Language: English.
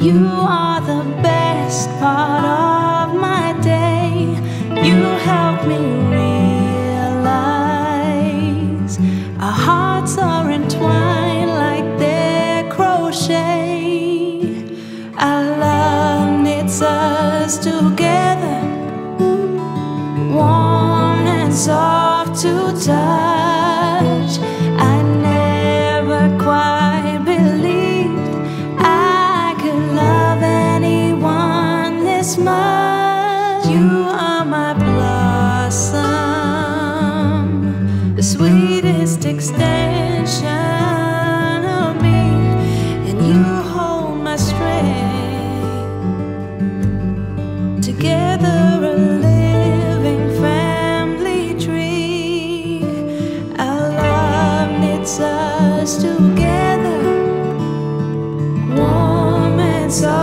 You are the best part of my day. You help me realize our hearts are entwined like they're crochet. Our love knits us together, warm and soft to touch. sweetest extension of me, and you hold my strength. Together, a living family tree. Our love knits us together, warm and soft.